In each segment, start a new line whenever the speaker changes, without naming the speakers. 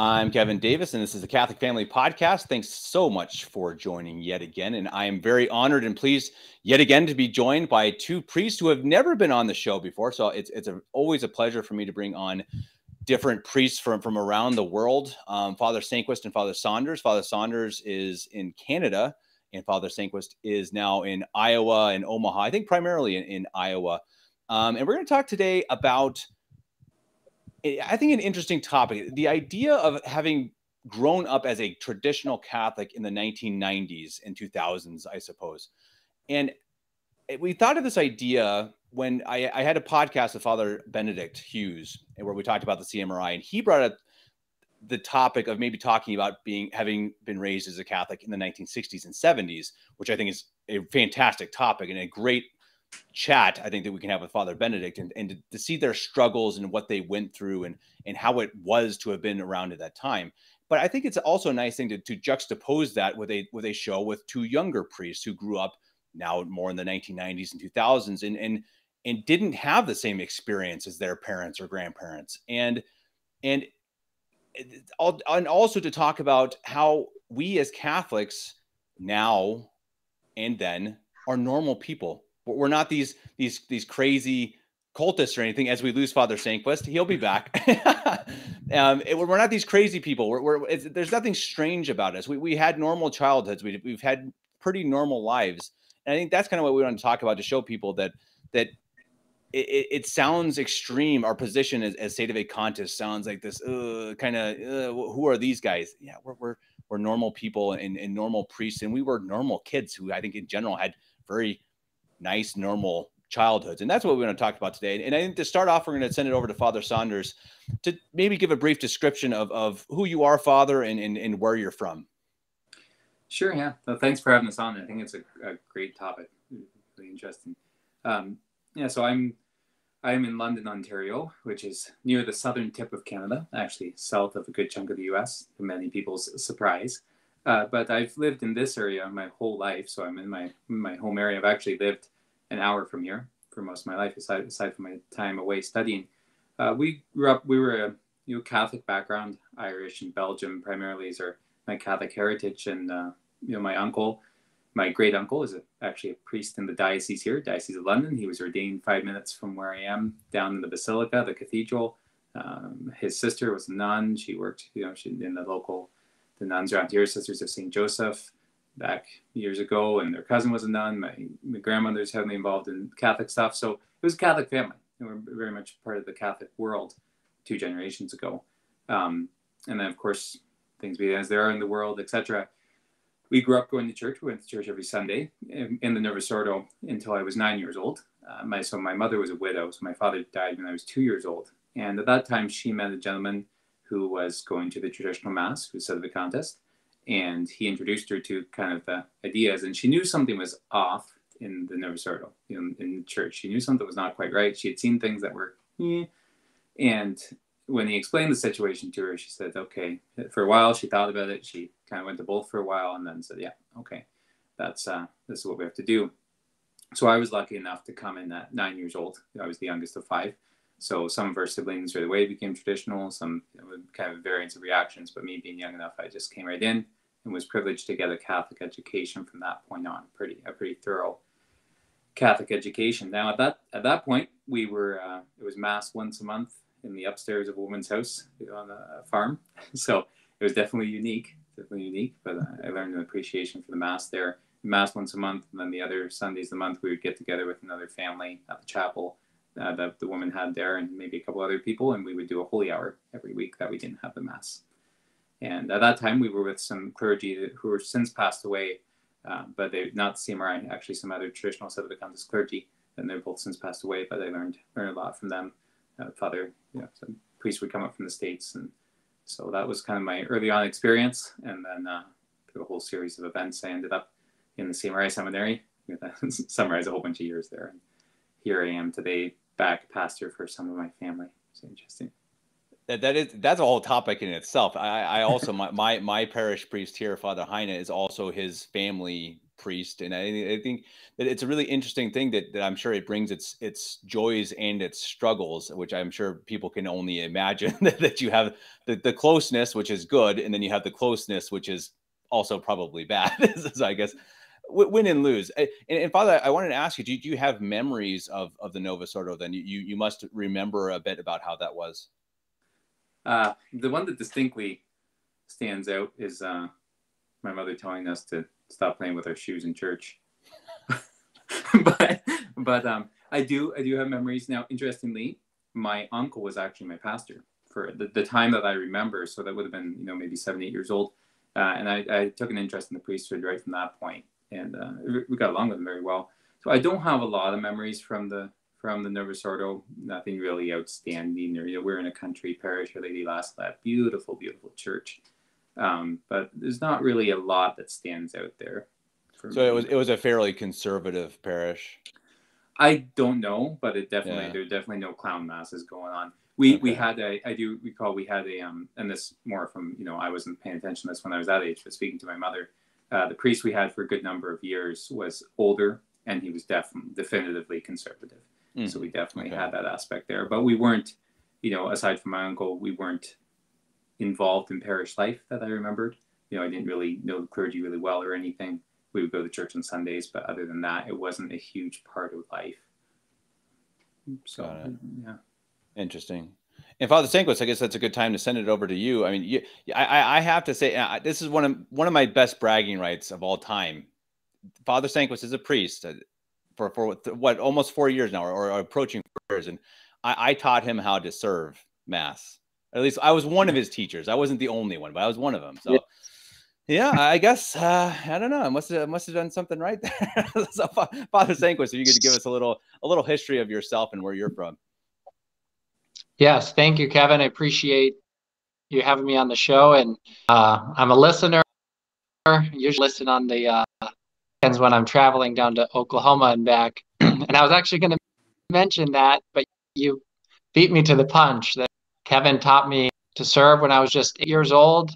I'm Kevin Davis, and this is the Catholic Family Podcast. Thanks so much for joining yet again. And I am very honored and pleased yet again to be joined by two priests who have never been on the show before. So it's, it's a, always a pleasure for me to bring on different priests from, from around the world um, Father Sandquist and Father Saunders. Father Saunders is in Canada, and Father Sandquist is now in Iowa and Omaha, I think primarily in, in Iowa. Um, and we're going to talk today about I think an interesting topic. The idea of having grown up as a traditional Catholic in the 1990s and 2000s, I suppose. And we thought of this idea when I, I, had a podcast with Father Benedict Hughes, where we talked about the CMRI, and he brought up the topic of maybe talking about being having been raised as a Catholic in the 1960s and 70s, which I think is a fantastic topic and a great chat I think that we can have with Father Benedict and, and to, to, see their struggles and what they went through and and how it was to have been around at that time. But I think it's also a nice thing to, to juxtapose that with a with a show with two younger priests who grew up now more in the 1990s and 2000s and and and didn't have the same experience as their parents or grandparents and and and also to talk about how we as Catholics now and then are normal people we're not these these these crazy cultists or anything. As we lose Father Sandquist, he'll be back. um, it, we're not these crazy people. We're, we're there's nothing strange about us. We we had normal childhoods. We, we've had pretty normal lives, and I think that's kind of what we want to talk about to show people that that it, it, sounds extreme. Our position as, as sedevacantists sounds like this uh, kind of uh, who are these guys? Yeah, we're we're, we're normal people and, and normal priests, and we were normal kids who I think in general had very nice, normal childhoods. And that's what we're going to talk about today. And I think to start off, we're going to send it over to Father Saunders to maybe give a brief description of, of who you are, Father, and, and, and where you're from.
Sure, yeah. Well, thanks for having us on. I think it's a, a great topic. Really interesting. Um, yeah, so I'm I'm in London, Ontario, which is near the southern tip of Canada, actually south of a good chunk of the US, to many people's surprise. Uh, but I've lived in this area my whole life, so I'm in my my home area. I've actually lived an hour from here for most of my life, aside aside from my time away studying. Uh, we grew up. We were a you know Catholic background, Irish and Belgium primarily is our my Catholic heritage, and uh, you know my uncle, my great uncle is a, actually a priest in the diocese here, Diocese of London. He was ordained five minutes from where I am, down in the Basilica, the cathedral. Um, his sister was a nun. She worked, you know, she, in the local the nuns around here, Sisters of St. Joseph, back years ago, and their cousin was a nun. My, my grandmother's heavily involved in Catholic stuff. So it was a Catholic family. And we're very much part of the Catholic world two generations ago. Um, and then, of course, things be as they are in the world, etc. We grew up going to church. We went to church every Sunday in, in the Novus Ordo until I was nine years old. Uh, my, so my mother was a widow. So my father died when I was two years old. And at that time, she met a gentleman who was going to the traditional mass, who sedevacantist, and he introduced her to kind of the ideas, and she knew something was off in the Novus Ordo, in, in church. She knew something was not quite right. She had seen things that were, eh. and when he explained the situation to her, she said, "Okay." For a while, she thought about it. She kind of went to both for a while, and then said, "Yeah, okay, that's uh, this is what we have to do." So I was lucky enough to come in at nine years old. I was the youngest of five, so some of our siblings right away became traditional, some kind of variants of reactions, but me being young enough, I just came right in and was privileged to get a Catholic education from that point on, pretty a pretty thorough Catholic education. Now at that at that point, we were uh, it was mass once a month in the upstairs of a woman's house on a farm, so it was definitely unique, definitely unique. But uh, I learned an appreciation for the mass there. Mass once a month, and then the other Sundays of the month we would get together with another family at the chapel uh, that the woman had there and maybe a couple other people, and we would do a holy hour every week that we didn't have the mass. And at that time, we were with some clergy who have since passed away, uh, but they not CMRI, actually some other traditional Sedevacantist clergy, and they're both since passed away. But I learned learned a lot from them. Uh, Father, you know, some priests would come up from the states, and so that was kind of my early on experience. And then uh, through a whole series of events, I ended up in the CMRI seminary. summarize a whole bunch of years there. And here I am today, back pastor for some of my family. It's interesting.
That, that is that's a whole topic in itself. I, I also my, my my parish priest here, Father Heine, is also his family priest, and I, I, think that it's a really interesting thing that, that I'm sure it brings its its joys and its struggles, which I'm sure people can only imagine that, that you have the, the closeness, which is good, and then you have the closeness, which is also probably bad. so I guess win and lose. And, and, Father, I wanted to ask you: Do, do you have memories of of the Novus Ordo? Then you you must remember a bit about how that was.
Uh, the one that distinctly stands out is uh, my mother telling us to stop playing with our shoes in church. but but um, I do I do have memories now. Interestingly, my uncle was actually my pastor for the, the time that I remember. So that would have been you know maybe seven eight years old, uh, and I, I took an interest in the priesthood right from that point, and uh, we got along with him very well. So I don't have a lot of memories from the from the Novus Ordo. Nothing really outstanding. Or, you know, we're in a country parish, Our Lady Lasclas, beautiful, beautiful church. Um, but there's not really a lot that stands out there.
so me. it was it was a fairly conservative parish.
I don't know, but it definitely yeah. there's definitely no clown masses going on. We okay. we had a I do recall we had a um and this more from you know I wasn't paying attention to this when I was that age, but speaking to my mother, uh, the priest we had for a good number of years was older and he was def- definitively conservative. Mm. So we definitely okay. had that aspect there, but we weren't, you know, aside from my uncle, we weren't involved in parish life that I remembered. You know, I didn't really know the clergy really well or anything. We would go to church on Sundays, but other than that, it wasn't a huge part of life. So, yeah.
Interesting. And Father Sandquist, I guess that's a good time to send it over to you. I mean, you, I, I have to say, this is one of one of my best bragging rights of all time. Father Sandquist is a priest uh, for for what almost four years now, or, or approaching four years, and I, I taught him how to serve mass at least I was one of his teachers. I wasn't the only one, but I was one of them. So, yeah, yeah I guess uh, I don't know. I must have must have done something right there. so, Father Sandquist, if you could give us a little a little history of yourself and where you're from.
Yes, thank you, Kevin. I appreciate you having me on the show, and uh, I'm a listener. Usually listen on the uh, when I'm traveling down to Oklahoma and back. and I was actually going to mention that, but you beat me to the punch. That Kevin taught me to serve when I was just eight years old.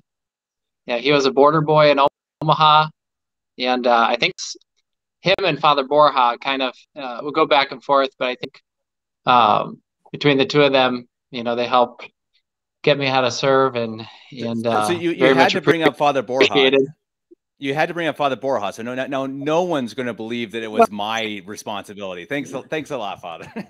Yeah, he was a border boy in Omaha, and uh, I think him and Father Borja kind of uh, will go back and forth, but I think um, between the two of them, you know, they help get me how to serve and and uh,
so you, you had to bring up Father Borja. You had to bring up Father Borja, so no, no, no one's going to believe that it was my responsibility. Thanks, thanks a lot, Father.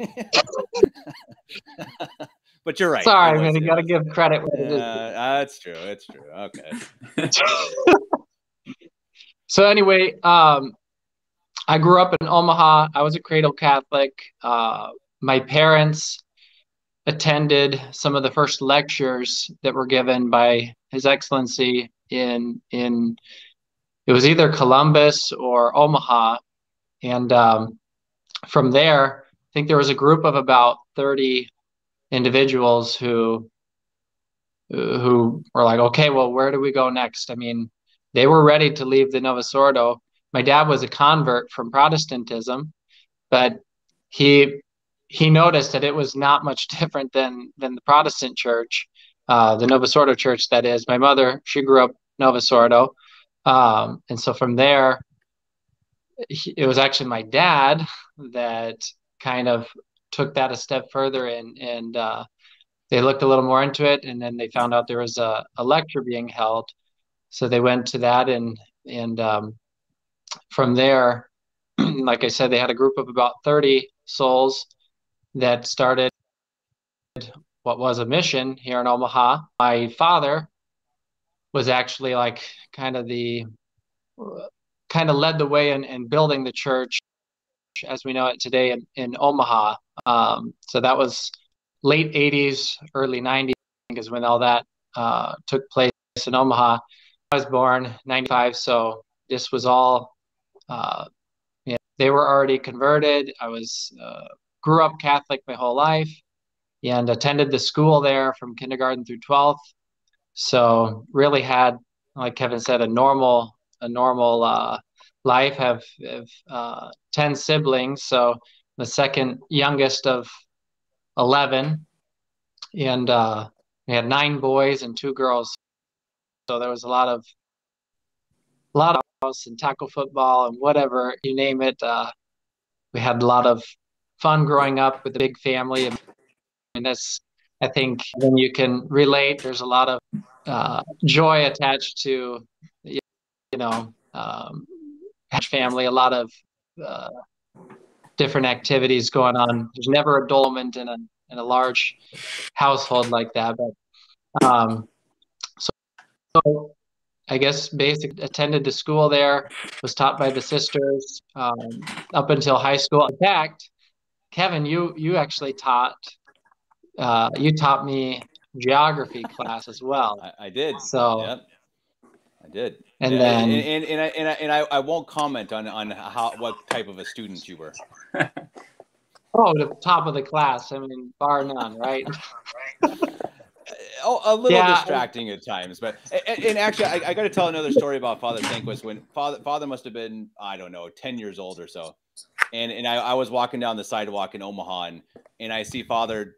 but you're right.
Sorry, man. You got to give credit.
Uh, that's true. It's true. Okay.
so anyway, um, I grew up in Omaha. I was a cradle Catholic. Uh, my parents attended some of the first lectures that were given by His Excellency in in it was either Columbus or Omaha, and um, from there, I think there was a group of about thirty individuals who who were like, okay, well, where do we go next? I mean, they were ready to leave the Novus Ordo. My dad was a convert from Protestantism, but he he noticed that it was not much different than than the Protestant church, uh, the Novus Ordo church. That is, my mother she grew up Novus Ordo, um, and so from there, it was actually my dad that kind of took that a step further and and uh, they looked a little more into it and then they found out there was a, a lecture being held so they went to that and and um, from there like i said they had a group of about 30 souls that started what was a mission here in omaha my father was actually like kind of the kind of led the way in, in building the church as we know it today in, in Omaha. Um, so that was late 80s, early 90s is when all that uh, took place in Omaha. I was born 95, so this was all, uh, you know, they were already converted. I was, uh, grew up Catholic my whole life and attended the school there from kindergarten through 12th. So really had, like Kevin said, a normal, a normal uh, life. Have, have uh, ten siblings, so the second youngest of eleven, and uh, we had nine boys and two girls. So there was a lot of a lot of house and tackle football and whatever you name it. Uh, we had a lot of fun growing up with a big family, and, that's I think when you can relate, there's a lot of uh, joy attached to you know um, family. A lot of uh, different activities going on. There's never a dull moment in a in a large household like that. But um, so, so I guess basic attended the school there, was taught by the sisters um, up until high school. In fact, Kevin, you you actually taught uh, you taught me geography class as well.
I, I did.
So
yep. I did.
And then
and, and, and, I, and, I, and I, I won't comment on on how what type of a student you were.
oh, the top of the class. I mean, bar none, right?
oh, a little yeah. distracting at times, but and, and actually, I, I got to tell another story about Father Sandquist when Father Father must have been I don't know ten years old or so, and and I, I was walking down the sidewalk in Omaha and, and I see Father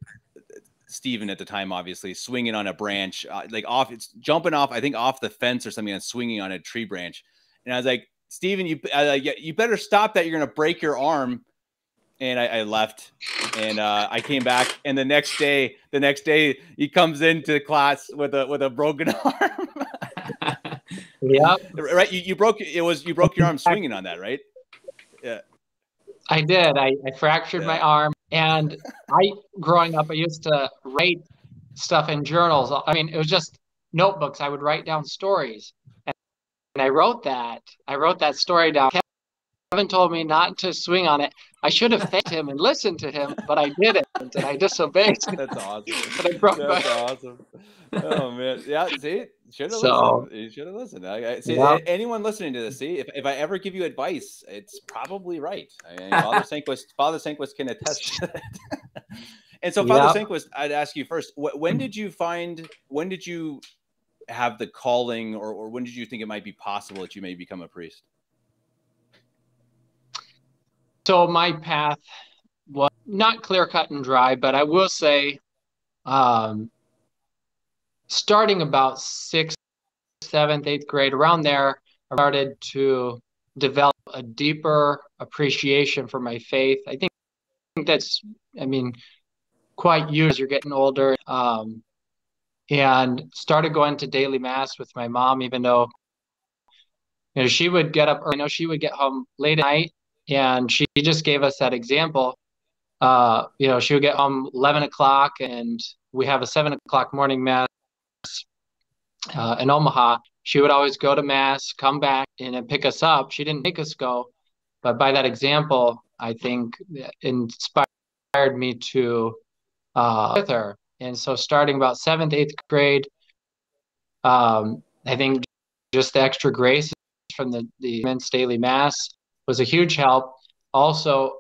Stephen at the time, obviously swinging on a branch, uh, like off, it's jumping off, I think off the fence or something, and swinging on a tree branch. And I was like, Stephen, you, uh, you better stop that. You're gonna break your arm. And I, I left, and uh, I came back. And the next day, the next day, he comes into class with a with a broken arm.
yeah,
right. You, you broke it was you broke your arm swinging on that, right? Yeah.
I did. I, I fractured yeah. my arm. And I, growing up, I used to write stuff in journals. I mean, it was just notebooks. I would write down stories. And, and I wrote that. I wrote that story down. Kevin told me not to swing on it. I should have thanked him and listened to him, but I didn't, and I disobeyed.
That's awesome.
but I broke
That's
my...
awesome. Oh man, yeah. See, should have so, listened. You should have listened. I, I, see, yeah. anyone listening to this, see, if, if I ever give you advice, it's probably right. I mean, Father Sandquist, Father Sandquist can attest to that. and so, Father yep. Sandquist, I'd ask you first: when did you find? When did you have the calling, or, or when did you think it might be possible that you may become a priest?
So my path was not clear cut and dry, but I will say, um, starting about sixth, seventh, eighth grade, around there, I started to develop a deeper appreciation for my faith. I think, I think that's, I mean, quite you as you're getting older. Um, and started going to daily mass with my mom, even though you know she would get up. Or I know she would get home late at night and she just gave us that example. Uh, you know, she would get home 11 o'clock, and we have a 7 o'clock morning mass uh, in Omaha. She would always go to mass, come back, and pick us up. She didn't make us go, but by that example, I think inspired me to uh, with her. And so, starting about seventh, eighth grade, um, I think just the extra grace from the the men's daily mass was a huge help. Also,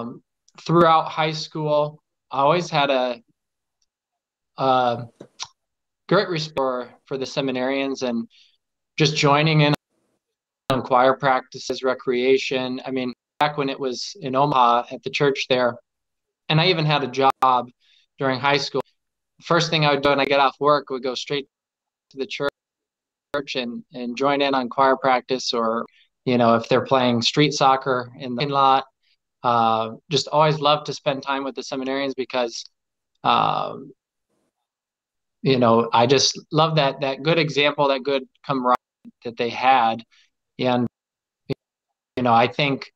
um, throughout high school, I always had a, a great respect for, the seminarians and just joining in on choir practices, recreation. I mean, back when it was in Omaha at the church there, and I even had a job during high school. First thing I would do when I get off work would go straight to the church and, and join in on choir practice or you know, if they're playing street soccer in the lot. Uh, just always love to spend time with the seminarians because, um, you know, I just love that that good example, that good camaraderie that they had, and you know, I think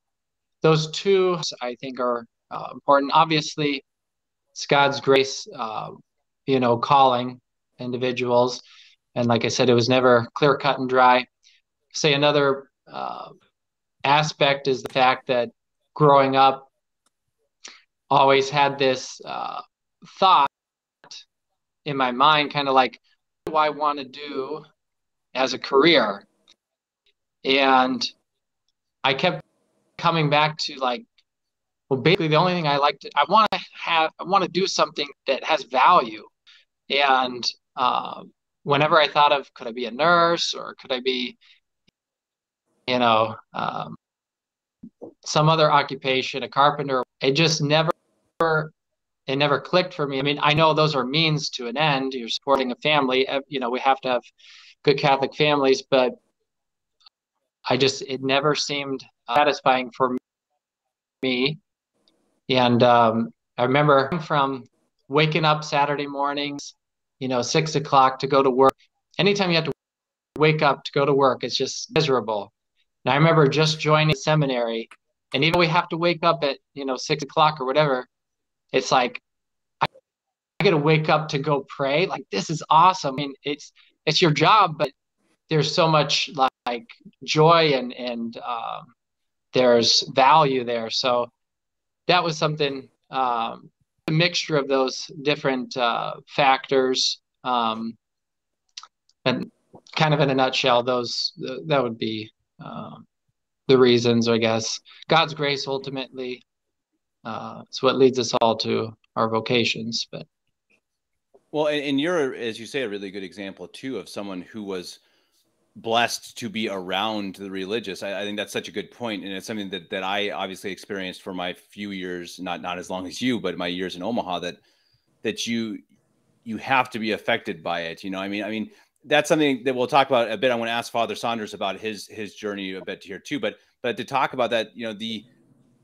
those two, I think, are uh, important. Obviously, it's God's grace, uh, you know, calling individuals, and like I said, it was never clear cut and dry. Say another uh, aspect is the fact that growing up, always had this uh, thought in my mind, kind of like, what do I want to do as a career? And I kept coming back to like, well, basically the only thing I like to, I want to have, I want to do something that has value. And uh, whenever I thought of, could I be a nurse or could I be you know, um, some other occupation, a carpenter. It just never, it never clicked for me. I mean, I know those are means to an end. You're supporting a family. You know, we have to have good Catholic families, but I just it never seemed satisfying for me. And um, I remember from waking up Saturday mornings, you know, six o'clock to go to work. Anytime you have to wake up to go to work, it's just miserable. And I remember just joining seminary, and even we have to wake up at you know six o'clock or whatever. It's like I, I got to wake up to go pray. Like this is awesome. I mean, it's it's your job, but there's so much like joy and and um, there's value there. So that was something um, a mixture of those different uh, factors um, and kind of in a nutshell those that would be um, the reasons i guess god's grace ultimately uh, is what leads us all to our vocations but
well and you're as you say a really good example too of someone who was blessed to be around the religious. I, I, think that's such a good point, and it's something that that I obviously experienced for my few years, not not as long as you, but my years in Omaha. That that you you have to be affected by it. You know, I mean, I mean that's something that we'll talk about a bit. I want to ask Father Saunders about his his journey a bit here too, but but to talk about that, you know, the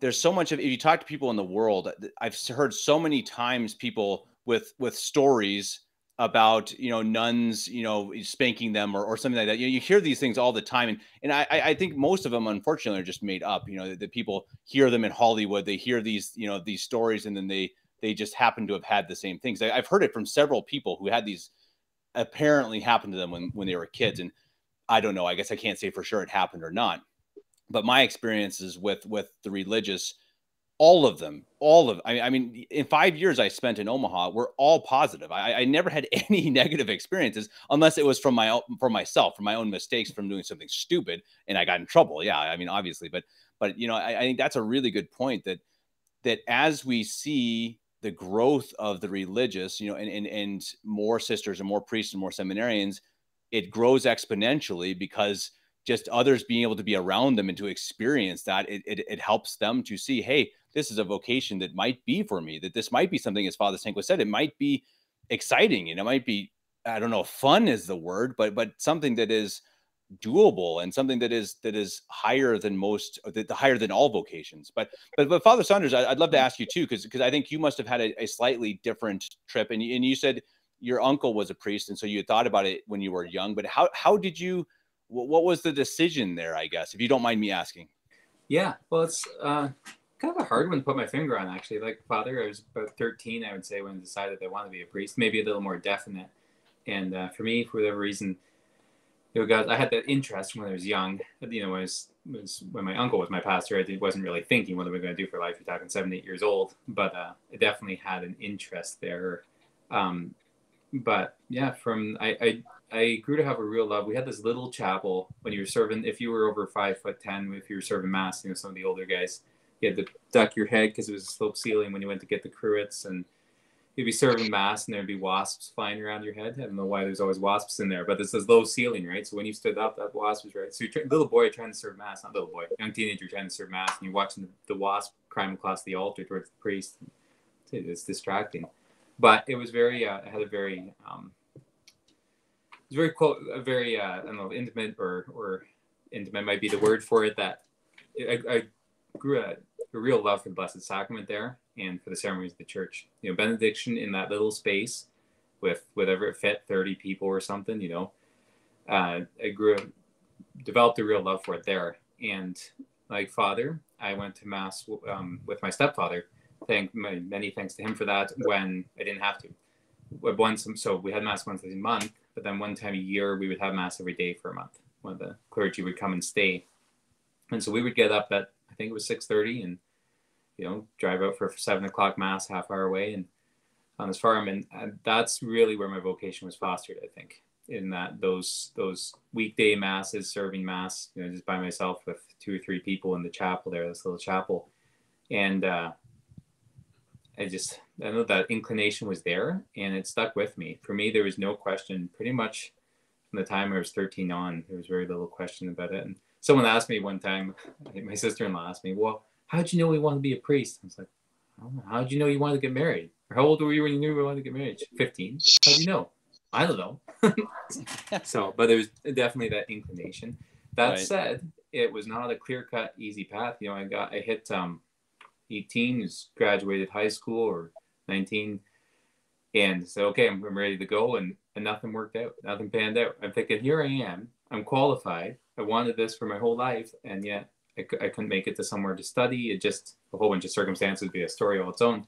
there's so much of if you talk to people in the world, I've heard so many times people with with stories about you know nuns you know spanking them or, or something like that you, you hear these things all the time and and I, I think most of them unfortunately are just made up you know that, that people hear them in hollywood they hear these you know these stories and then they they just happen to have had the same things I, i've heard it from several people who had these apparently happened to them when when they were kids and i don't know i guess i can't say for sure it happened or not but my experiences with with the religious all of them all of I, mean, I mean in five years i spent in omaha were all positive. I, I never had any negative experiences unless it was from my own, from myself from my own mistakes from doing something stupid and i got in trouble. Yeah i mean obviously but but you know I, I think that's a really good point that that as we see the growth of the religious you know and, and and more sisters and more priests and more seminarians it grows exponentially because just others being able to be around them and to experience that it, it, it helps them to see hey this is a vocation that might be for me, that this might be something, as Father Stanko said, it might be exciting and it might be, I don't know, fun is the word, but but something that is doable and something that is that is higher than most the, the higher than all vocations but but but father saunders I, would love to ask you too because because i think you must have had a, a, slightly different trip and, and you said your uncle was a priest and so you thought about it when you were young but how how did you what was the decision there i guess if you don't mind me asking
yeah well it's uh kind of a hard one to put my finger on actually. Like father, I was about 13, I would say, when I decided I wanted to be a priest, maybe a little more definite. And uh, for me, for whatever reason, you know, God, I had that interest when I was young. You know, when, was, was when my uncle was my pastor, I wasn't really thinking what am I going to do for life. You're talking seven, eight years old, but uh, I definitely had an interest there. Um, but yeah, from I, I I grew to have a real love. We had this little chapel when you were serving. If you were over five foot ten, if you were serving mass, you know, some of the older guys, you had to duck your head because it was a slope ceiling when you went to get the cruets and you'd be serving mass and there'd be wasps flying around your head. I don't know why there's always wasps in there, but this is low ceiling, right? So when you stood up, that wasp was right. So you're little boy trying to serve mass, not little boy, young teenager trying to serve mass, and you're watching the, the wasp climb across the altar towards the priest. It's distracting, but it was very. Uh, it had a very. Um, it was very quote a very uh, I don't know intimate or or intimate might be the word for it that I, I grew a, a real love for the Blessed Sacrament there and for the ceremonies of the church. You know, benediction in that little space with whatever it fit, 30 people or something, you know. Uh, I grew, developed a real love for it there. And like father, I went to mass um, with my stepfather. Thank my, many thanks to him for that when I didn't have to. Once, so we had mass once a month, but then one time a year we would have mass every day for a month when the clergy would come and stay. And so we would get up at I think it was 6:30, and you know, drive out for seven o'clock mass, half hour away, and on this farm, and, and that's really where my vocation was fostered. I think in that those those weekday masses, serving mass, you know, just by myself with two or three people in the chapel there, this little chapel, and uh, I just I know that inclination was there, and it stuck with me. For me, there was no question. Pretty much from the time I was 13 on, there was very little question about it, and someone asked me one time, my sister-in-law asked me, well, how'd you know you want to be a priest? I was like, how'd you know you wanted to get married? Or how old were you when you knew you wanted to get married? 15. How'd you know? I don't know. so, but there was definitely that inclination. That right. said, it was not a clear cut, easy path. You know, I got I hit um, 18, just graduated high school or 19, and so okay, I'm, I'm ready to go, and and nothing worked out, nothing panned out. I'm thinking, here I am, I'm qualified, I wanted this for my whole life, and yet I, couldn't make it to somewhere to study. It just a whole bunch of circumstances, be a story all its own.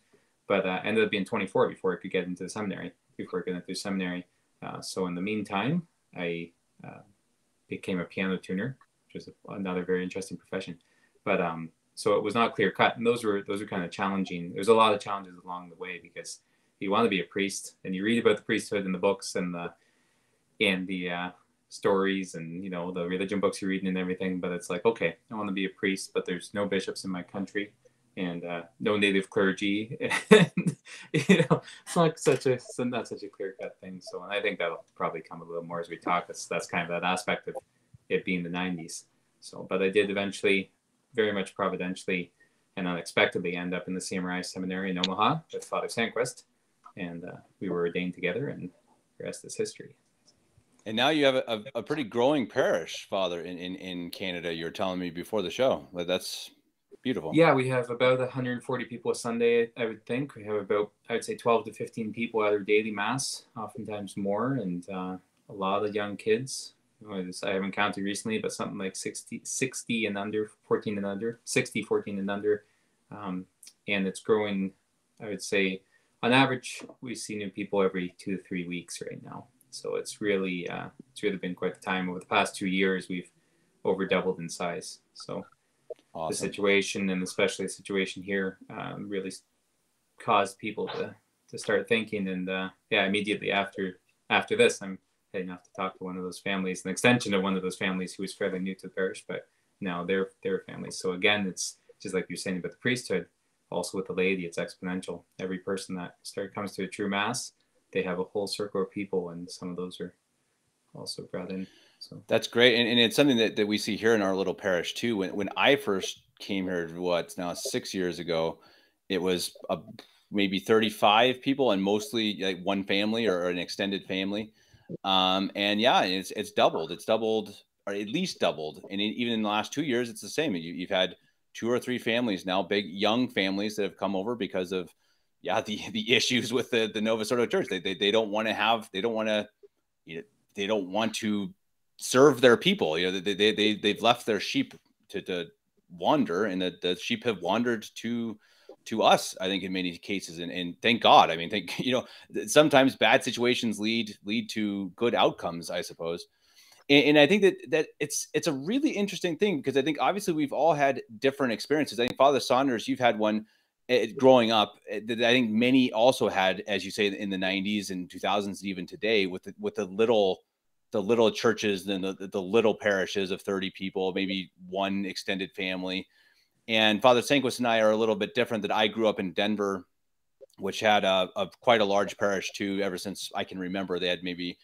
But uh, ended up being 24 before I could get into the seminary, before I got into seminary. Uh, so in the meantime, I uh, became a piano tuner, which is another very interesting profession. But um, so it was not clear cut, and those were those were kind of challenging. There's a lot of challenges along the way because you want to be a priest, and you read about the priesthood in the books and the and the uh, stories and you know the religion books you're reading and everything. But it's like, okay, I want to be a priest, but there's no bishops in my country and uh, no native clergy. and, you know, it's not such a it's not such a clear cut thing. So, and I think that'll probably come a little more as we talk. That's that's kind of that aspect of it being the 90s. So, but I did eventually, very much providentially and unexpectedly, end up in the CMRI seminary in Omaha with Father Sandquist, and uh, we were ordained together, and the rest is history.
And now you have a, a, pretty growing parish, Father, in, in, in Canada. You were telling me before the show. That's Beautiful.
Yeah, we have about 140 people a Sunday, I would think. We have about, I would say, 12 to 15 people at our daily mass, oftentimes more, and uh, a lot of young kids. I haven't counted recently, but something like 60, 60 and under, 14 and under, 60, 14 and under. Um, and it's growing, I would say, on average, we see new people every two to three weeks right now. So it's really, uh, it's really been quite the time. Over the past two years, we've over doubled in size. So awesome. the situation and especially the situation here um, really caused people to to start thinking and uh, yeah immediately after after this i'm heading off to talk to one of those families an extension of one of those families who is fairly new to the parish but now they're their families so again it's just like you're saying about the priesthood also with the laity it's exponential every person that start comes to a true mass they have a whole circle of people and some of those are also brought in so
that's great, and, and it's something that, that we see here in our little parish too. When when I first came here, what's now six years ago, it was a, maybe 35 people and mostly like one family or, an extended family. Um, and yeah, it's it's doubled. It's doubled or at least doubled. And even in the last two years, it's the same. You, you've had two or three families now, big young families that have come over because of yeah the the issues with the the Novus Ordo Church. They they, they don't want to have they don't want to you know, they don't want to serve their people. You know, they, they, they, they've left their sheep to, to wander and the, the sheep have wandered to, to us, I think in many cases. And, and thank God, I mean, think, you know, sometimes bad situations lead, lead to good outcomes, I suppose. And, and I think that, that it's, it's a really interesting thing because I think obviously we've all had different experiences. I think Father Saunders, you've had one eh, growing up eh, that I think many also had, as you say, in the 90s and 2000s, even today, with the, with the little the little churches and the, the little parishes of 30 people, maybe one extended family. And Father Sandquist and I are a little bit different that I grew up in Denver, which had a, a, quite a large parish too, ever since I can remember. They had maybe,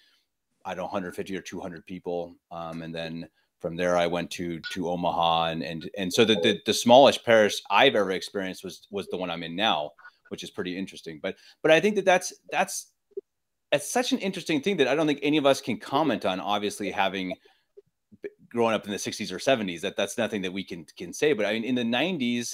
I don't know, 150 or 200 people. Um, and then from there I went to to Omaha and and and so the, the, the smallest parish I've ever experienced was was the one I'm in now, which is pretty interesting. But but I think that that's that's it's such an interesting thing that I don't think any of us can comment on. Obviously, having grown up in the 60s or 70s, that that's nothing that we can can say. But I mean, in the 90s,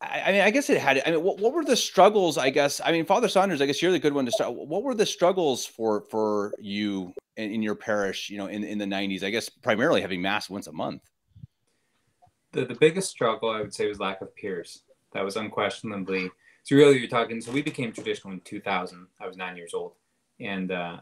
I, I mean, I guess it had. I mean, what, what were the struggles? I guess. I mean, Father Saunders. I guess you're the good one to start. What were the struggles for for you in, in your parish? You know, in in the 90s. I guess primarily having mass once a month.
The the biggest struggle I would say was lack of peers. That was unquestionably so really you're talking so we became traditional in 2000 i was nine years old and uh,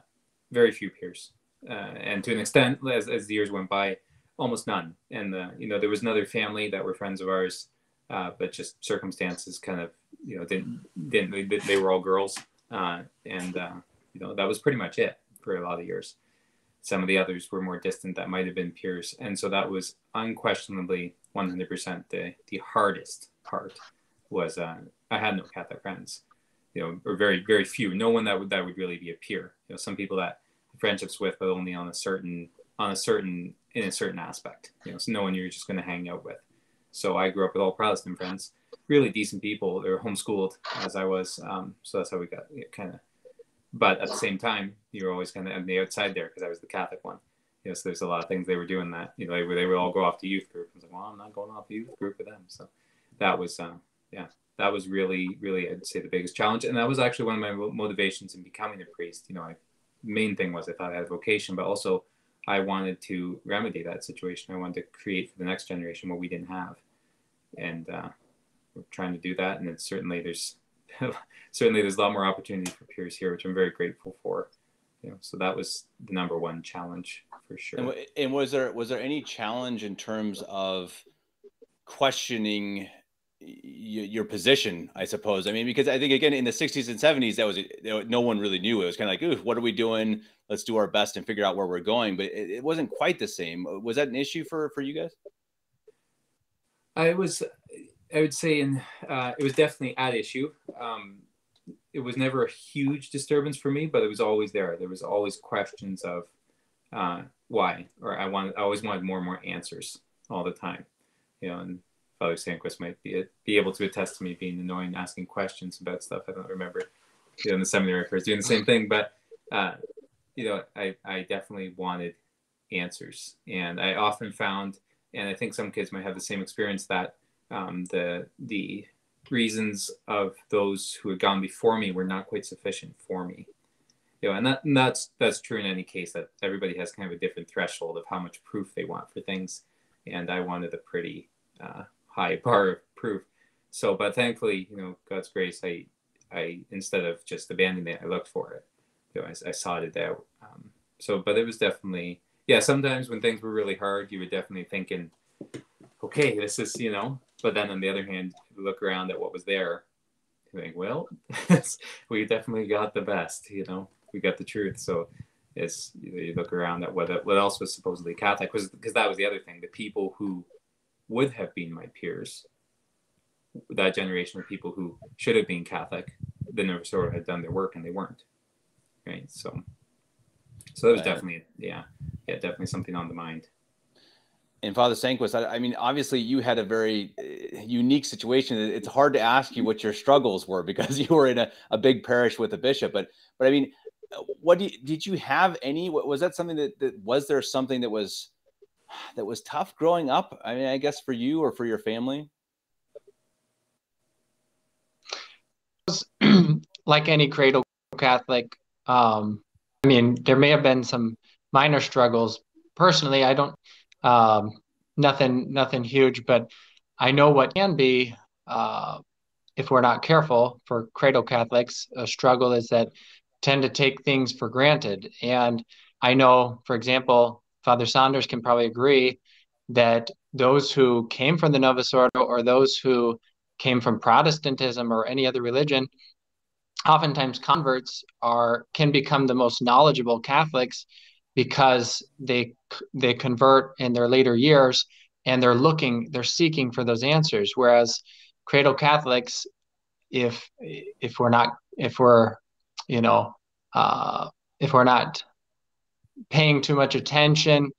very few peers uh, and to an extent as, as the years went by almost none and uh, you know there was another family that were friends of ours uh, but just circumstances kind of you know didn't didn't they, they were all girls uh, and uh, you know that was pretty much it for a lot of years some of the others were more distant that might have been peers and so that was unquestionably 100% the, the hardest part was uh, I had no Catholic friends, you know, or very very few. No one that would that would really be a peer. You know, some people that friendships with, but only on a certain on a certain in a certain aspect. You know, so no one you're just going to hang out with. So I grew up with all Protestant friends, really decent people. They were homeschooled as I was, um, so that's how we got kind of. But at the same time, you were always kind of on the outside there because I was the Catholic one, Yes, there's a lot of things they were doing that. You know, they, they would all go off to youth group. I was like, well, I'm not going off to youth group with them. So that was, uh, yeah, that was really, really, I'd say the biggest challenge. And that was actually one of my motivations in becoming a priest. You know, I main thing was I thought I had a vocation, but also I wanted to remedy that situation. I wanted to create for the next generation what we didn't have, and uh, we're trying to do that. And it's certainly there's certainly there's a lot more opportunity for peers here, which I'm very grateful for. You know, so that was the number one challenge for sure.
And, and was there was there any challenge in terms of questioning your position, I suppose. I mean, because I think again in the 60s and 70s, that was no one really knew. It was kind of like, "Ooh, what are we doing? Let's do our best and figure out where we're going. But it, it wasn't quite the same. Was that an issue for for you guys?
I was, I would say, in uh, it was definitely at issue. Um, it was never a huge disturbance for me, but it was always there. There was always questions of uh, why, or I wanted, I always wanted more and more answers all the time. You know, and Father Sandquist might be be able to attest to me being annoying, asking questions about stuff. I don't remember. You know, in the seminary, I doing the same thing, but uh, you know, I I definitely wanted answers, and I often found, and I think some kids might have the same experience that um, the the reasons of those who had gone before me were not quite sufficient for me. You know, and, that, and that's that's true in any case that everybody has kind of a different threshold of how much proof they want for things, and I wanted a pretty uh, high bar of proof. So, but thankfully, you know, God's grace, I, I instead of just abandoning it, I looked for it. You know, I, I sought it out. Um, so, but it was definitely, yeah. Sometimes when things were really hard, you were definitely thinking, okay, this is, you know. But then on the other hand, look around at what was there, you think, well, we definitely got the best. You know, we got the truth. So it's you, know, you look around at what what else was supposedly Catholic, was because that was the other thing. The people who would have been my peers, that generation of people who should have been Catholic, the Novus had done their work and they weren't. Right. So, so that was definitely, yeah, yeah, definitely something on the mind.
And Father Sandquist, I, I mean, obviously you had a very uh, unique situation. It's hard to ask you what your struggles were because you were in a, a big parish with a bishop. But, but I mean, what do you, did you have any? Was that something that, that was there something that was that was tough growing up? I mean, I guess for you or for your family?
like any cradle Catholic, um, I mean, there may have been some minor struggles. Personally, I don't, um, nothing, nothing huge, but I know what can be, uh, if we're not careful for cradle Catholics, a struggle is that tend to take things for granted. And I know, for example, Father Saunders can probably agree that those who came from the Novus Ordo or those who came from Protestantism or any other religion, oftentimes converts are can become the most knowledgeable Catholics because they they convert in their later years and they're looking they're seeking for those answers whereas cradle catholics if if we're not if we're you know uh, if we're not paying too much attention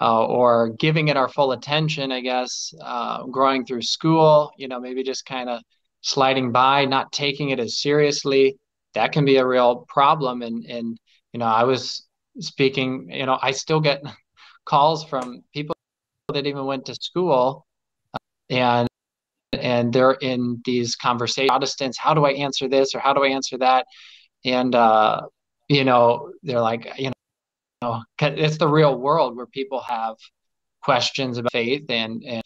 uh, or giving it our full attention, I guess, uh, growing through school, you know, maybe just kind of sliding by, not taking it as seriously. That can be a real problem. And, and, you know, I was speaking, you know, I still get calls from people that even went to school uh, and, and they're in these conversations, Protestants, how do I answer this or how do I answer that? And, uh, you know, they're like, you know, it's the real world where people have questions about faith and, and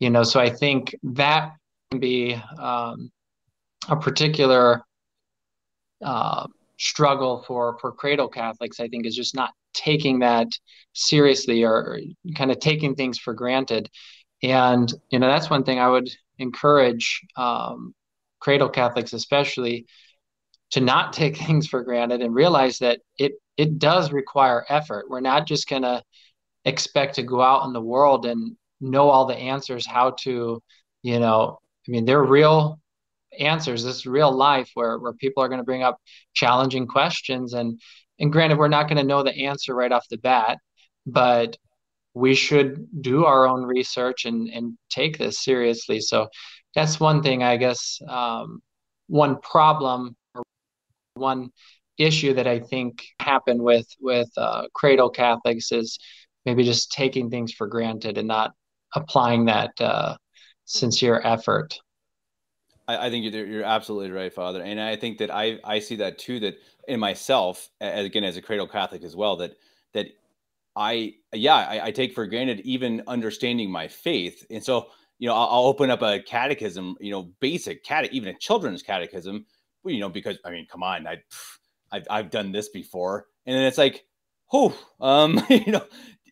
you know, so I think that can be um, a particular uh, struggle for for cradle Catholics. I think is just not taking that seriously or kind of taking things for granted. And you know, that's one thing I would encourage um, cradle Catholics, especially, to not take things for granted and realize that it it does require effort. We're not just going to expect to go out in the world and know all the answers how to, you know, I mean, they're real answers. This is real life where, where people are going to bring up challenging questions. And, and granted, we're not going to know the answer right off the bat, but we should do our own research and, and take this seriously. So that's one thing, I guess, um, one problem or one issue that I think happened with with uh, cradle Catholics is maybe just taking things for granted and not applying that uh, sincere effort.
I, I think you're, you're absolutely right, Father, and I think that I I see that too. That in myself, again as a cradle Catholic as well, that that I yeah I, I take for granted even understanding my faith, and so you know I'll, I'll open up a catechism, you know, basic cat, even a children's catechism, you know, because I mean, come on, I I've I've done this before, and then it's like, oh, um, you know,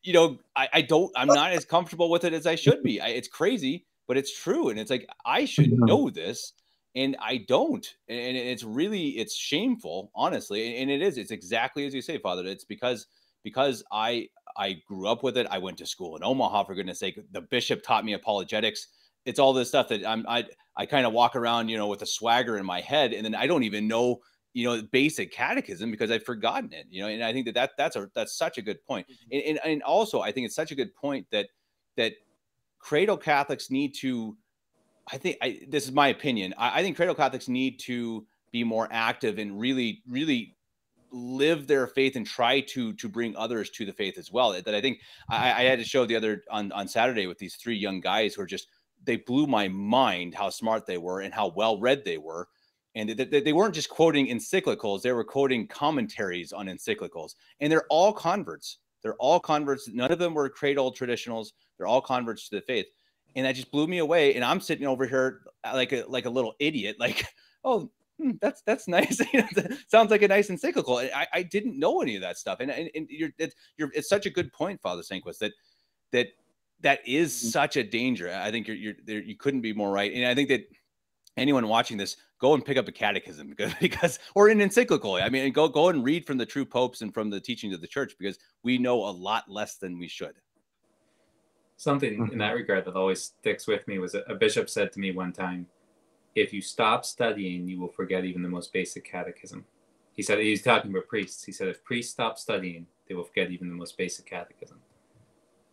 you know, I, I don't, I'm not as comfortable with it as I should be. I, it's crazy, but it's true, and it's like I should know this, and I don't, and, it's really, it's shameful, honestly, and, and it is. It's exactly as you say, Father. It's because because I I grew up with it. I went to school in Omaha, for goodness sake. The bishop taught me apologetics. It's all this stuff that I'm I I kind of walk around, you know, with a swagger in my head, and then I don't even know you know basic catechism because I've forgotten it. You know, and I think that, that that's a that's such a good point. Mm-hmm. And, and, and also I think it's such a good point that that cradle Catholics need to. I think I, this is my opinion. I, I think cradle Catholics need to be more active and really, really live their faith and try to to bring others to the faith as well. That I think I, I, had to show the other on on Saturday with these three young guys who are just they blew my mind how smart they were and how well read they were and they, they weren't just quoting encyclicals they were quoting commentaries on encyclicals and they're all converts they're all converts. None of them were cradle traditionals. They're all converts to the faith. And that just blew me away. And i'm sitting over here uh, like a like a little idiot like oh hmm, that's that's nice. Sounds like a nice encyclical I, I didn't know any of that stuff. And, and, and you're, it's, you're it's such a good point father Sandquist that that that is mm-hmm. such a danger. I think you're, you're you couldn't be more right. And i think that anyone watching this go and pick up a catechism because, because or an encyclical. I mean, go go and read from the true popes and from the teachings of the church because we know a lot less than we should.
Something in mm-hmm. that regard that always sticks with me was a bishop said to me one time, "If you stop studying, you will forget even the most basic catechism." He said he's talking about priests. He said if priests stop studying, they will forget even the most basic catechism.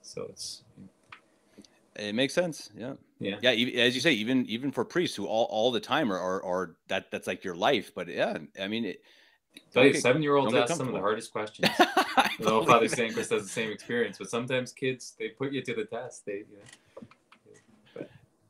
So it's
it makes sense. Yeah.
Yeah.
Yeah. As you say, even even for priests who all, all the time are, are, are that that's like your life. But yeah, I mean, it,
Tell you, seven year olds ask some of the hardest questions. I know Father Sandquist has the same experience, but sometimes kids they put you to the test. They, you know,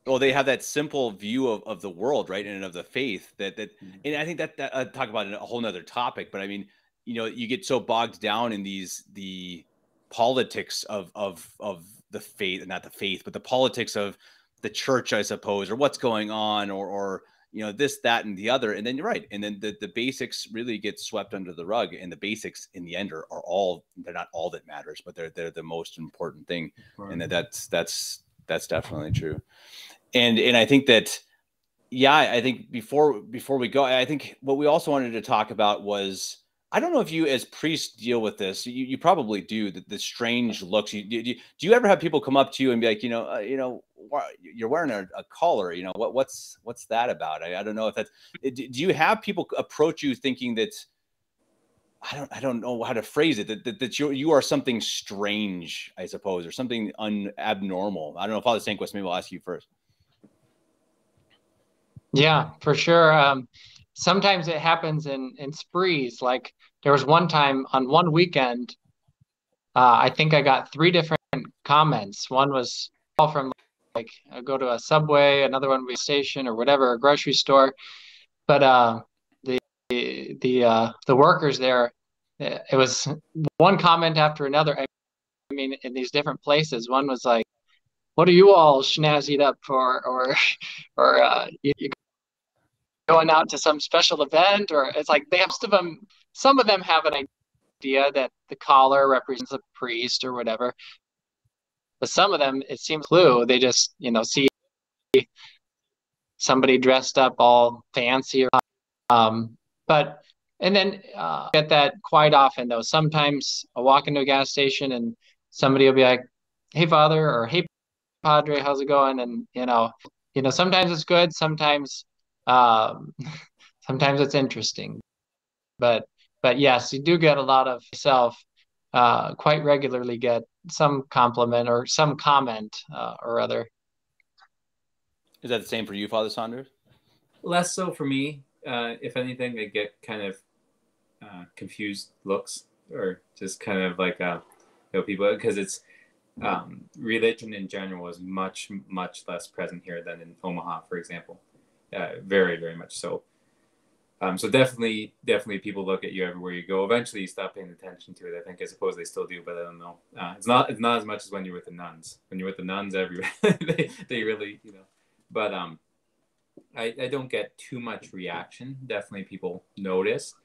well, they have that simple view of, of the world, right, and of the faith that that, mm-hmm. and I think that that uh, talk about a whole nother topic. But I mean, you know, you get so bogged down in these the politics of of of the faith, and not the faith, but the politics of the church, I suppose, or what's going on, or or you know this, that, and the other. And then you're right, and then the the basics really get swept under the rug, and the basics in the end are, are all they're not all that matters, but they're they're the most important thing, right. and that that's that's that's definitely true. And and I think that yeah, I think before before we go, I think what we also wanted to talk about was I don't know if you, as priests, deal with this. You, you probably do. The, the strange looks. You, do, do you ever have people come up to you and be like, you know, uh, you know, you're wearing a, a, collar. You know, what, what's what's that about? I, I don't know if that's. Eh, do you have people approach you thinking that? I don't. I don't know how to phrase it. That that, that you you are something strange, I suppose, or something un, abnormal. I don't know. Father Sandquist, maybe I'll ask you first.
Yeah, for sure. Um, sometimes it happens in in sprees. Like there was one time on one weekend, uh, I think I got three different comments. One was all from like I go to a subway, another one was a station or whatever, a grocery store. But uh, the the uh, the workers there, it was one comment after another. I mean, in these different places, one was like, "What are you all schnazzied up for?" or or uh, you, you going out to some special event or it's like they have most of them some of them have an idea that the collar represents a priest or whatever. But some of them it seems clue they just you know see somebody dressed up all fancy or um but and then uh, get that quite often though. Sometimes i walk into a gas station and somebody will be like hey father or hey padre how's it going? And you know you know sometimes it's good sometimes um, sometimes it's interesting, but but yes, you do get a lot of self. Uh, quite regularly get some compliment or some comment uh, or other.
Is that the same for you, Father Saunders?
Less so for me. Uh, if anything, I get kind of uh, confused looks or just kind of like uh, you know people because it's um, religion in general is much much less present here than in Omaha, for example. Uh, very very much so. Um, so definitely, definitely, people look at you everywhere you go. Eventually, you stop paying attention to it. I think I suppose they still do, but I don't know. Uh, it's not it's not as much as when you're with the nuns. When you're with the nuns, everywhere they they really you know. But um, I I don't get too much reaction. Definitely, people notice.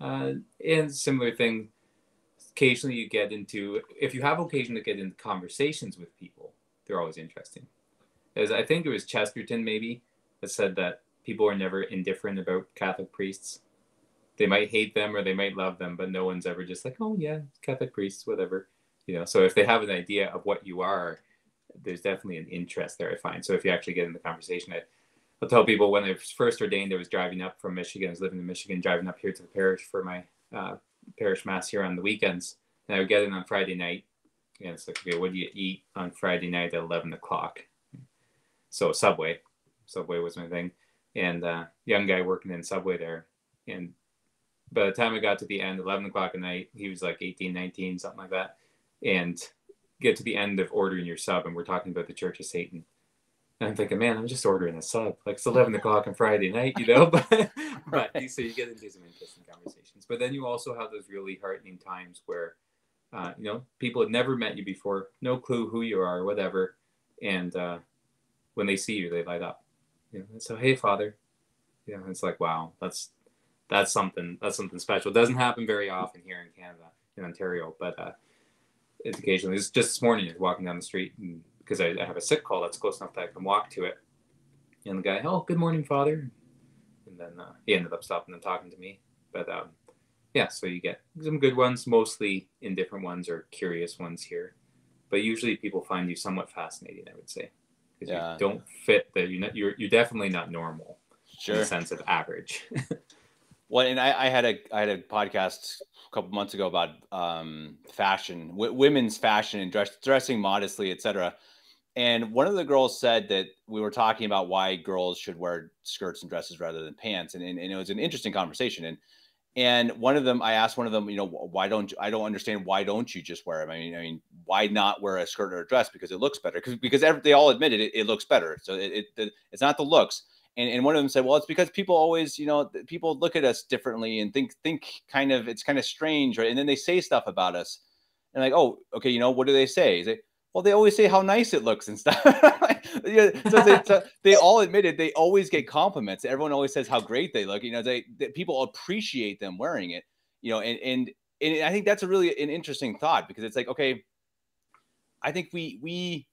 Uh, and similar thing occasionally you get into if you have occasion to get into conversations with people they're always interesting as i think it was chesterton maybe that said that people are never indifferent about catholic priests they might hate them or they might love them but no one's ever just like oh yeah catholic priests whatever you know so if they have an idea of what you are there's definitely an interest there i find so if you actually get in the conversation I, i'll tell people when i was first ordained i was driving up from michigan i was living in michigan driving up here to the parish for my uh, parish mass here on the weekends, and I would get in on Friday night. And it's like, okay, what do you eat on Friday night at eleven o'clock? So Subway, Subway was my thing, and uh, young guy working in Subway there, and by the time I got to the end, 11 o'clock at night, he was like 18, 19, something like that. And get to the end of ordering your sub, and we're talking about the Church of Satan. And I'm thinking, man, I'm just ordering a sub. Like it's 11 o'clock on Friday night, you know? but, but so you get into some interesting conversations. But then you also have those really heartening times where, uh, you know, people have never met you before, no clue who you are, whatever. And uh, when they see you, they light up. And so, hey, Father. Know, it's like, wow, that's that's something that's something special. It doesn't happen very often here in Canada, in Ontario, but uh, it's occasionally. It's just this morning, walking down the street and because I, I, have a sick call that's close enough that I can walk to it. And the guy, oh, good morning, Father. And then uh, he ended up stopping and talking to me. But um, yeah, so you get some good ones, mostly indifferent ones or curious ones here. But usually people find you somewhat fascinating, I would say. Because yeah. you don't fit the, you're, you're, you're definitely not normal sure. in the sense of average.
well, and I, I, had a, I had a podcast a couple months ago about um, fashion, w- women's fashion and dress, dressing modestly, etc. And one of the girls said that we were talking about why girls should wear skirts and dresses rather than pants. And, and, and, it was an interesting conversation. And and one of them, I asked one of them, you know, why don't I don't understand why don't you just wear them? I mean, I mean, why not wear a skirt or a dress because it looks better? Because because they all admitted it, it looks better. So it, it it's not the looks. And, and one of them said, well, it's because people always, you know, people look at us differently and think think kind of it's kind of strange, right? And then they say stuff about us, and like, oh, okay, you know, what do they say? They, well, they always say how nice it looks and stuff. yeah, so they, so they, all admitted they always get compliments. Everyone always says how great they look. You know, they, they people appreciate them wearing it. You know, and and and I think that's a really an interesting thought because it's like, okay, I think we we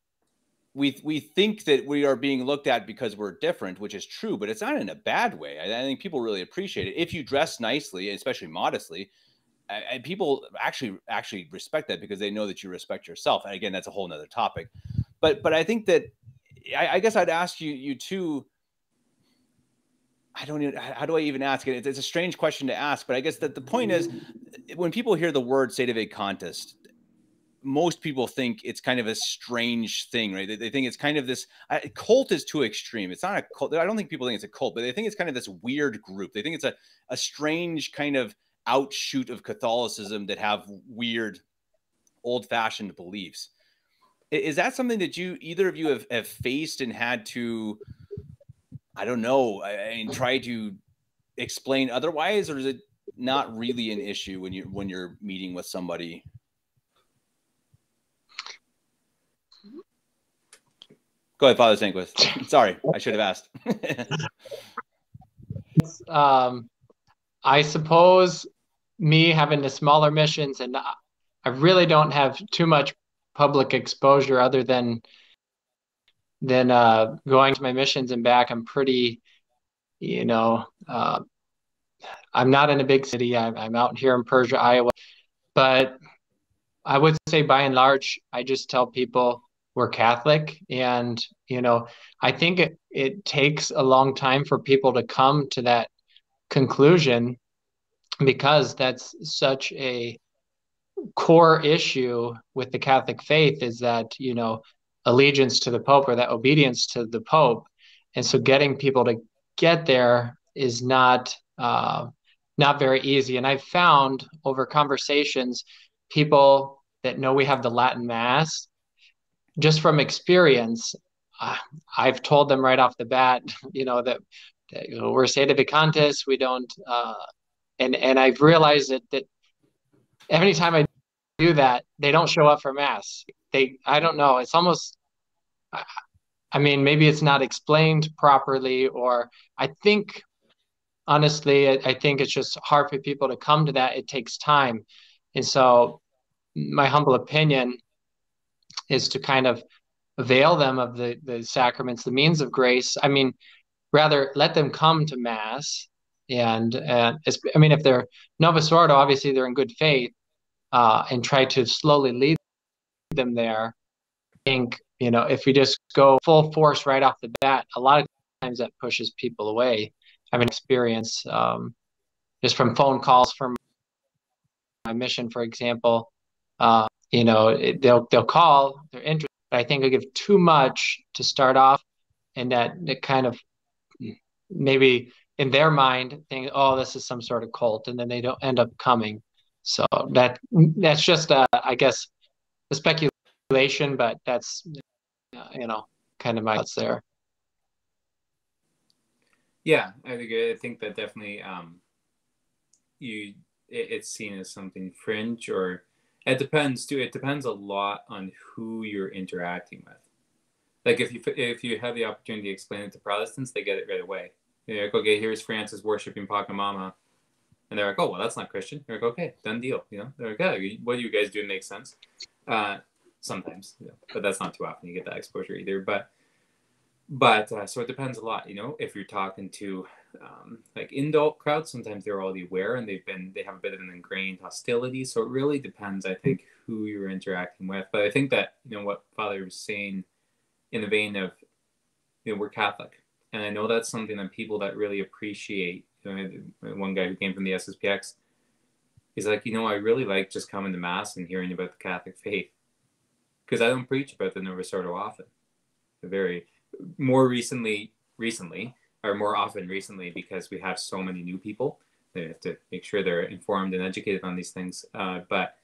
we we think that we are being looked at because we're different, which is true, but it's not in a bad way. I, I think people really appreciate it if you dress nicely, especially modestly and people actually actually respect that because they know that you respect yourself. And again, that's a whole nother topic. But but I think that I, I guess I'd ask you you too. I don't even how do I even ask it? It's, it's, a strange question to ask, but I guess that the point is when people hear the word sedevacantist, most people think it's kind of a strange thing, right? They, they think it's kind of this cult is too extreme. It's not a cult. I don't think people think it's a cult, but they think it's kind of this weird group. They think it's a, a strange kind of outshoot of Catholicism that have weird, old fashioned beliefs. Is that something that you either of you have, have faced and had to, I don't know, I mean, try to explain otherwise, or is it not really an issue when you when you're meeting with somebody? Go ahead, Father Sandquist. Sorry, I should have asked.
um, I suppose me having the smaller missions and I really don't have too much public exposure other than than uh, going to my missions and back. I'm pretty, you know, uh, I'm not in a big city. I'm, I'm out here in Persia, Iowa, but I would say by and large, I just tell people we're Catholic, and you know, I think it it takes a long time for people to come to that conclusion because that's such a core issue with the Catholic faith is that, you know, allegiance to the Pope or that obedience to the Pope. And so getting people to get there is not uh, not very easy. And I've found over conversations, people that know we have the Latin Mass, just from experience, uh, I've told them right off the bat, you know, that, that you know, we're Sede sedevacantists, we don't, uh, and and I've realized that that every time I do that, they don't show up for mass. They, I don't know, it's almost, I mean, maybe it's not explained properly, or I think honestly, I, I, think it's just hard for people to come to that. It takes time. And so, my humble opinion is to kind of avail them of the, the sacraments, the means of grace. I mean, rather let them come to Mass. And, and I mean, if they're Novus Ordo, obviously they're in good faith uh, and try to slowly lead them there. I think, you know, if we just go full force right off the bat, a lot of times that pushes people away. I mean, experience um, just from phone calls from my mission, for example. Uh, you know, they'll they'll call, they're interested. But I think I give too much to start off, and that it kind of maybe in their mind think, oh, this is some sort of cult, and then they don't end up coming. So that that's just, uh, I guess, a speculation, but that's you know kind of my thoughts there.
Yeah, I think I think that definitely um, you it, it's seen as something fringe, or it depends too. It depends a lot on who you're interacting with. Like if you if you have the opportunity to explain it to Protestants, they get it right away. You're like, okay, here's Francis worshiping Pachamama, and they're like, oh well, that's not Christian. You're like, okay, done deal. You know, they're like, yeah, what you guys do makes sense. Uh, sometimes, but that's not too often you get that exposure either. But but uh, so it depends a lot you know if you're talking to um, like indult crowds sometimes they're already aware and they've been they have a bit of an ingrained hostility so it really depends i think who you're interacting with but i think that you know what father was saying in the vein of you know we're catholic and i know that's something that people that really appreciate one guy who came from the sspx he's like you know i really like just coming to mass and hearing about the catholic faith because i don't preach about the Novus Ordo often very more recently, recently, or more often recently, because we have so many new people. They have to make sure they're informed and educated on these things. Uh, but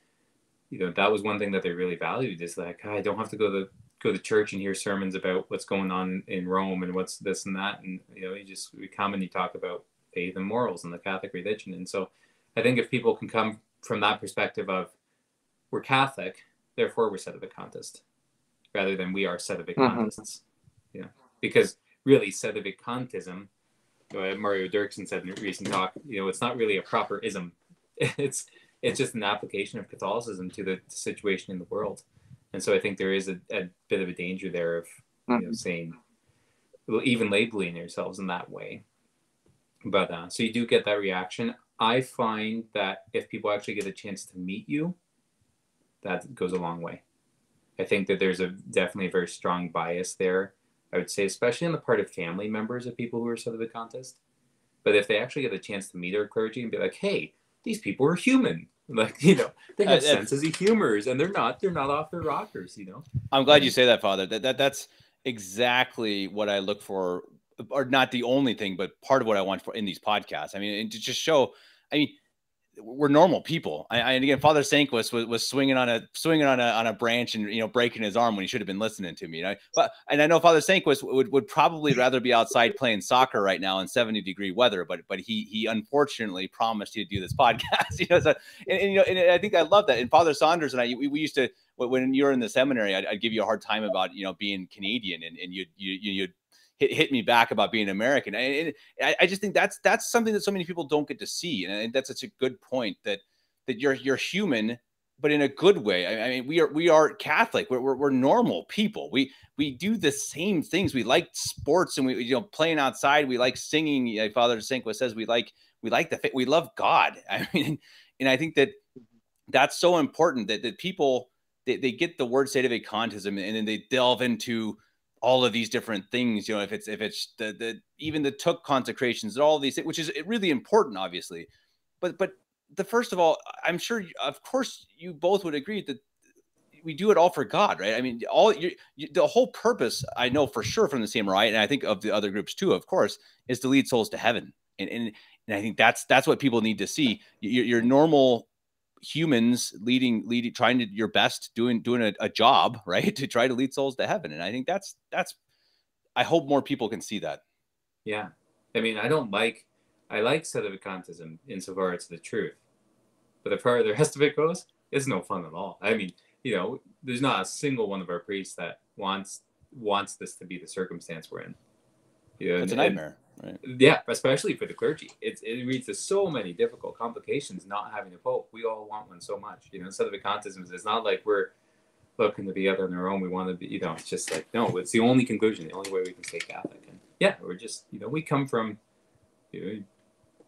you know, that was one thing that they really valued is like, I don't have to go to go to church and hear sermons about what's going on in Rome and what's this and that. And you know, you just we you talk about faith and morals and the Catholic religion. And so, I think if people can come from that perspective of we're Catholic, therefore we're sedevacantists, rather than we are sedevacantists. Mm-hmm yeah, because really sedevacantism, uh, Mario Derksen said in a recent talk, you know, it's not really a proper ism. It's it's just an application of Catholicism to the situation in the world, and so I think there is a, a bit of a danger there of you know, mm-hmm. saying, even labeling yourselves in that way. But uh, so you do get that reaction. I find that if people actually get a chance to meet you, that goes a long way. I think that there's a definitely a very strong bias there I would say, especially on the part of family members of people who are sedevacantist. But if they actually get a chance to meet their clergy and be like, hey, these people are human. Like, you know, they have uh, senses of humors and they're not, they're not off their rockers, you know.
I'm glad you say that, Father. That, that that's exactly what I look for, or not the only thing, but part of what I want for in these podcasts. I mean, to just show, I mean, we're normal people. I, I, and again, Father Sandquist was, was swinging on a swinging on a on a branch and you know breaking his arm when he should have been listening to me. You know? But and I know Father Sandquist would, would probably rather be outside playing soccer right now in seventy degree weather. But but he he unfortunately promised he'd do this podcast. you know, so, and, and, you know, and I think I love that. And Father Saunders and I we, we used to when you were in the seminary, I'd, I'd, give you a hard time about you know being Canadian, and, and you you you'd hit, hit me back about being American. And I, I just think that's that's something that so many people don't get to see, and that's such a good point that that you're you're human but in a good way. I, mean, we are we are Catholic. We're, we're, we're, normal people. We we do the same things. We like sports and we you know playing outside. We like singing. Like Father Sandquist says, we like we like the we love God. I mean, and I think that that's so important that that people they, they get the word sedevacantism and then they delve into all of these different things you know if it's if it's the the even the Thuc consecrations and all these which is really important obviously. But but the first of all i'm sure of course you both would agree that we do it all for god right? I mean all you, the whole purpose i know for sure from the same right and i think of the other groups too of course is to lead souls to heaven. And and, and I think that's that's what people need to see. Your, your normal humans leading leading trying to your best doing doing a, a job right to try to lead souls to heaven. And i think that's that's i hope more people can see that.
Yeah. I mean i don't like i like sedevacantism insofar it's the truth. But far as the rest of it goes it's no fun at all. I mean you know there's not a single one of our priests that wants wants this to be the circumstance we're in.
You know, it's a nightmare
Right. Yeah, especially for the clergy. It's, it leads to so many difficult complications not having a pope. We all want one so much. You know, instead of sedevacantism, it's not like we're looking to be other on our own. We want to be, you know, it's just like, no, it's the only conclusion, the only way we can stay Catholic. And yeah, we're just, you know, we come from you know,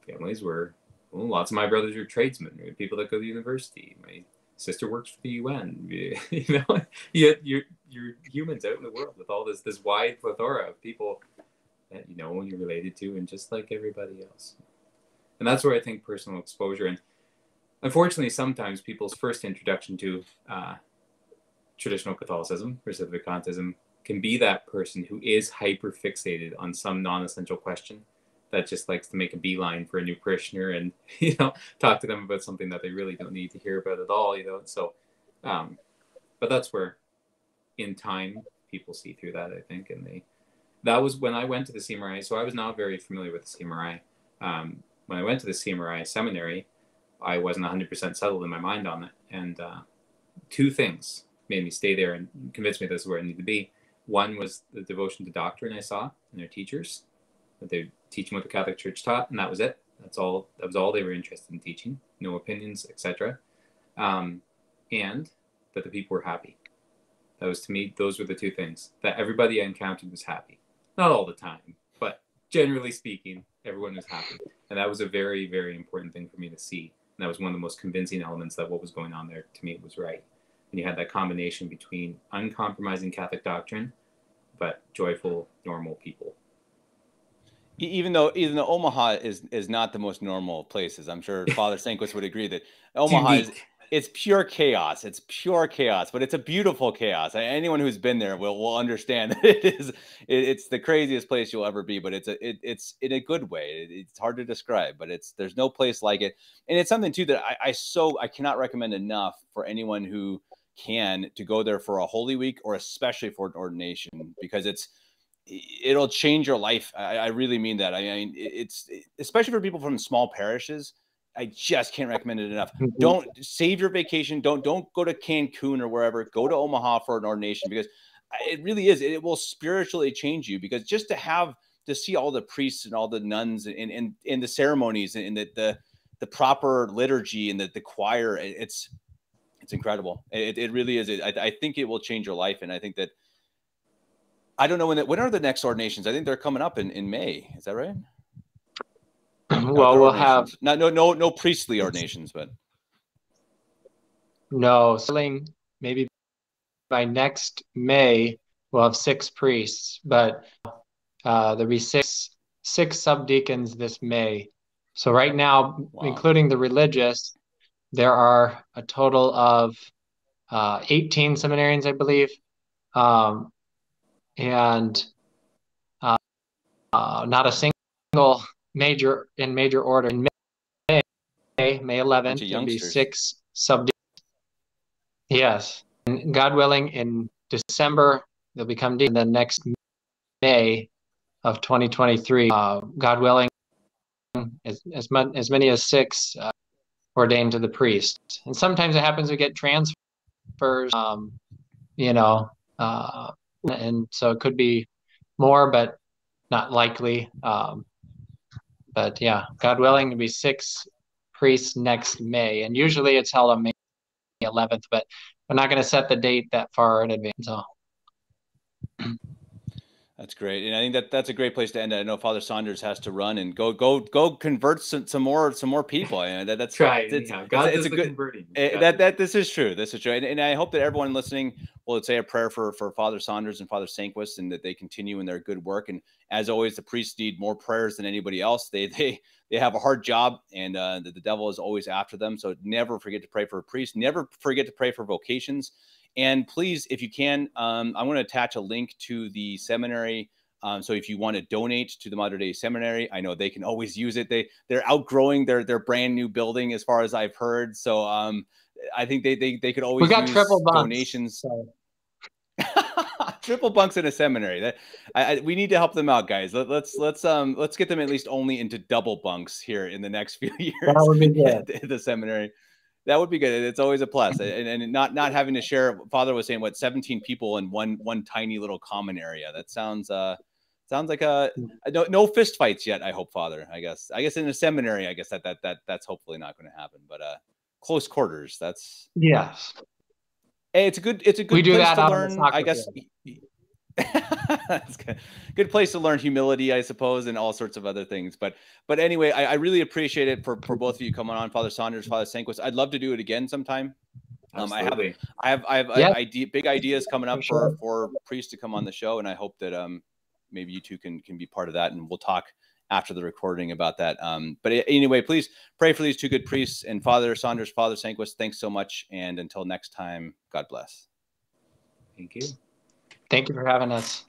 families where well, lots of my brothers are tradesmen, people that go to university. My sister works for the UN. you know, you, you're, you're humans out in the world with all this, this wide plethora of people that you know and you're related to, and just like everybody else. And that's where I think personal exposure and unfortunately sometimes people's first introduction to uh, traditional Catholicism or Sedevacantism can be that person who is hyper fixated on some non-essential question that just likes to make a beeline for a new parishioner and you know talk to them about something that they really don't need to hear about at all you know so um, but that's where in time people see through that i think and they that was when I went to the CMRI. So I was not very familiar with the CMRI. Um, when I went to the CMRI seminary, I wasn't 100% settled in my mind on it. And uh, two things made me stay there and convinced me this is where I need to be. One was the devotion to doctrine I saw in their teachers, that they teaching what the Catholic Church taught, and that was it. That's all. That was all they were interested in teaching. No opinions, etc. Um, and that the people were happy. That was to me. Those were the two things. That everybody I encountered was happy not all the time, but generally speaking, everyone was happy. And that was a very, very important thing for me to see. And that was one of the most convincing elements that what was going on there to me was right. And you had that combination between uncompromising Catholic doctrine, but joyful, normal people.
Even though even though Omaha is is not the most normal of places, I'm sure Father Sandquist would agree that Omaha is it's pure chaos. It's pure chaos, but it's a beautiful chaos. Anyone who's been there will will understand that it is. It, it's the craziest place you'll ever be, but it's a it, it's in a good way. It, it's hard to describe, but it's there's no place like it, and it's something too that I, I so I cannot recommend enough for anyone who can to go there for a holy week or especially for an ordination because it's it'll change your life. I, I really mean that. I mean it's especially for people from small parishes I just can't recommend it enough. Mm-hmm. Don't save your vacation. Don't don't go to Cancun or wherever. Go to Omaha for an ordination because it really is. It will spiritually change you because just to have to see all the priests and all the nuns and and, and the ceremonies and the, the the proper liturgy and the, the choir, it's it's incredible. It, it really is. I, I think it will change your life, and I think that I don't know when. The, when are the next ordinations? I think they're coming up in in May. Is that right?
Well, we'll have
not no no no priestly ordinations, but
no selling maybe by next May we'll have six priests, but uh, there'll be six six subdeacons this May. So right now, wow. including the religious, there are a total of uh, 18 seminarians, I believe, um, and uh, uh not a single major in major order in May, May 11th, there'll be six sub. Yes, and God willing, in December they'll become deep. Then next May of 2023, uh, God willing, as as, much, as many as six uh, ordained to the priest. And sometimes it happens to get transfers, um, you know, uh, and so it could be more, but not likely. Um, but yeah, God willing, to be six priests next May, and usually it's held on May 11th. But we're not going to set the date that far in advance. So.
That's great, and I think that that's a great place to end. I know Father Saunders has to run and go go go convert some, some more some more people. And that, that's
right. It's, yeah. God it's, it's a good converting.
Eh, that that this is true. This is true, and, and, I hope that everyone listening will say a prayer for for Father Saunders and Father Sandquist, and that they continue in their good work. And as always, the priests need more prayers than anybody else. They they they have a hard job, and uh, the, the devil is always after them. So never forget to pray for a priest. Never forget to pray for vocations. And please, if you can, um, I want to attach a link to the seminary Um, so if you want to donate to the Mater Dei Seminary, I know they can always use it. They they're outgrowing their their brand new building, as far as I've heard. So um, I think they they, they could always
we got triple bunks,
donations. So. triple bunks in a seminary. That I, I, we need to help them out, guys. Let, us let's, let's um let's get them at least only into double bunks here in the next few years.
That would be good.
At the seminary. That would be good. It's always a plus, and, and not not having to share. Father was saying what 17 people in one one tiny little common area. That sounds uh sounds like a, a no, no fist fights yet. I hope, Father. I guess I guess in a seminary, I guess that that that that's hopefully not going to happen. But uh, close quarters. That's
yes.
Hey, it's a good it's a good we do that to learn. I guess. That's good. Good place to learn humility, I suppose, and all sorts of other things. But but anyway, I, I really appreciate it for, for both of you coming on, Father Saunders, Father Sandquist. I'd love to do it again sometime. Um, I have I have I have yeah. idea, big ideas coming up for, sure. for priests to come on the show, and I hope that um maybe you two can can be part of that, and we'll talk after the recording about that. Um, but anyway, please pray for these two good priests and Father Saunders, Father Sandquist. Thanks so much, and until next time, God bless.
Thank you.
Thank you for having us.